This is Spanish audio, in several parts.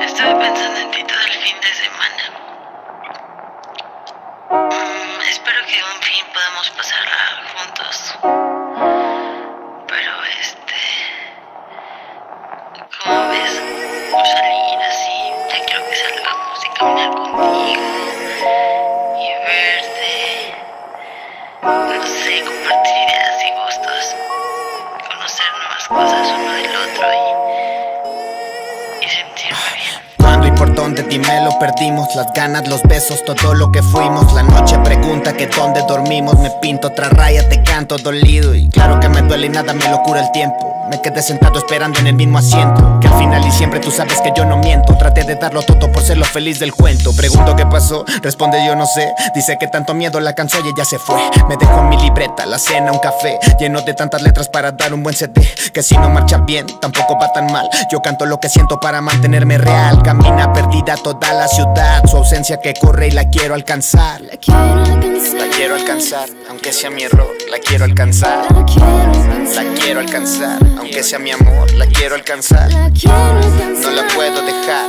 Estuve pensando en ti todo el fin de semana. Mm, espero que un fin podamos pasarla juntos. Pero este. ¿Cómo ves? Salir así. Ya quiero que salgamos y caminar contigo. Y verte. No sé, compartir ideas y gustos. Conocer nuevas cosas uno del otro y dónde, dime lo perdimos Las ganas, los besos, todo lo que fuimos. La noche pregunta que dónde dormimos. Me pinto otra raya, te canto dolido. Y claro que me duele y nada me lo cura el tiempo Me quedé sentado esperando en el mismo asiento. Que al final y siempre tú sabes que yo no miento. Traté de darlo todo por ser lo feliz del cuento. Pregunto qué pasó, responde yo no sé. Dice que tanto miedo la cansó y ella se fue. Me dejó mi libreta, la cena, un café. Lleno de tantas letras para dar un buen CD Que si no marcha bien, tampoco va tan mal. Yo canto lo que siento para mantenerme real. Camina perdida toda la ciudad. Su ausencia que corre y la quiero alcanzar. La quiero alcanzar. La quiero alcanzar, aunque sea mi error. La quiero alcanzar. La quiero alcanzar. La quiero alcanzar, aunque sea mi amor La quiero alcanzar. No la puedo dejar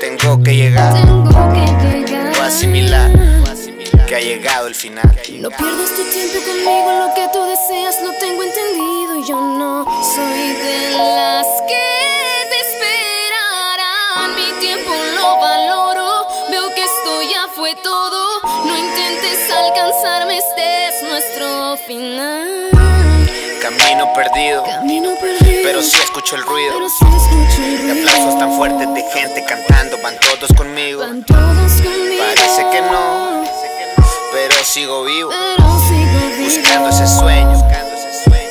Tengo que llegar o asimilar Que ha llegado el final No pierdas tu tiempo conmigo, lo que tú deseas lo tengo entendido. Yo no soy de las que te esperarán. Mi tiempo lo valoro, veo que esto ya fue todo. No intentes alcanzarme, este es nuestro final. Camino perdido. Camino perdido, Pero sí escucho el ruido. Pero sí escucho el De ruido. aplausos tan fuertes de gente cantando Van todos conmigo. Van todos conmigo. Parece que no Pero sigo vivo. Pero sigo vivo. Buscando ese sueño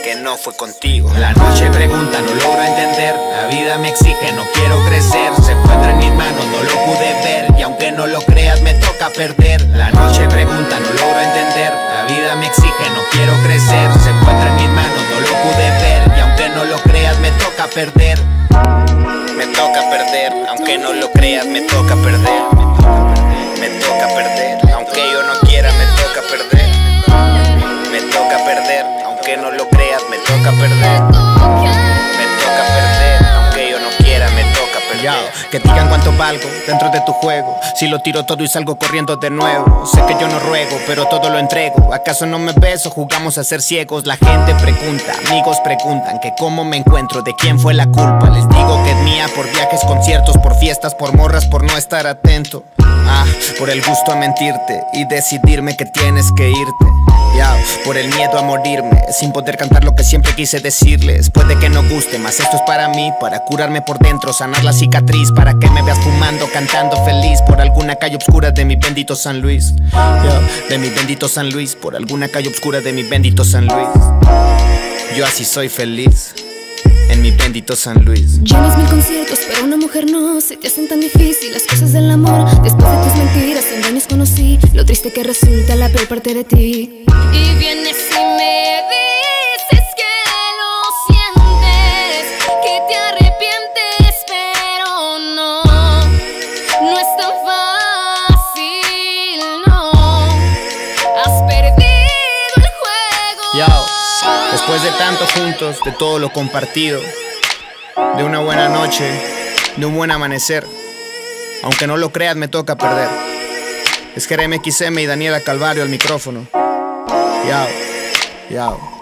Que no fue contigo. La noche pregunta, no logro entender. La vida me exige, no quiero crecer. Se encuentra en mis manos, no lo pude ver. Y aunque no lo creas, me toca perder. La noche pregunta, no logro entender perder que digan cuánto valgo dentro de tu juego. Si lo tiro todo y salgo corriendo de nuevo. Sé que yo no ruego, pero todo lo entrego. ¿Acaso no me ves o jugamos a ser ciegos? La gente pregunta, amigos preguntan que cómo me encuentro, de quién fue la culpa. Les digo que es mía por viajes, conciertos, por fiestas, por morras, por no estar atento. Ah, por el gusto a mentirte y decidirme que tienes que irte. Ya, por el miedo a morirme, sin poder cantar lo que siempre quise decirles. Puede que no guste, mas esto es para mí, para curarme por dentro, sanar la cicatriz, para que me veas fumando, cantando feliz por alguna calle oscura de mi bendito San Luis. De mi bendito San Luis, por alguna calle oscura de mi bendito San Luis. Yo así soy feliz, en mi bendito San Luis. Llenas mil conciertos, pero una mujer no Se te hacen tan difícil las cosas del amor Después de tus mentiras, engaños conocí Lo triste que resulta la peor parte de ti Y vienes Yo, después de tanto juntos, de todo lo compartido, de una buena noche, de un buen amanecer, aunque no lo creas, me toca perder. Es Jeremy XM y Daniela Calvario al micrófono. Yao, yao.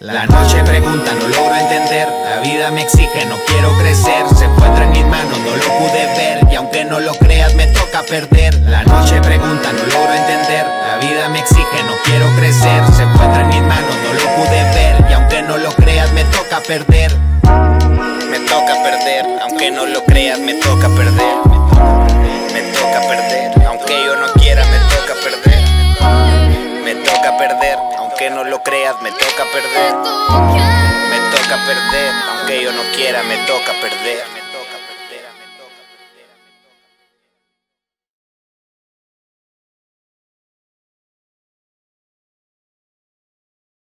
La noche pregunta, no logro entender. La vida me exige, no quiero crecer. Se encuentra en mis manos, no lo pude ver. Y aunque no lo creas, me toca perder. La noche pregunta, no logro entender. La vida me exige, no quiero crecer. Se encuentra en mis manos, no lo pude ver. Y aunque no lo creas, me toca perder. Me toca perder, aunque no lo creas, me toca perder. Me toca perder, aunque yo no creas, me toca perder. Me toca perder, aunque yo no quiera, me toca perder.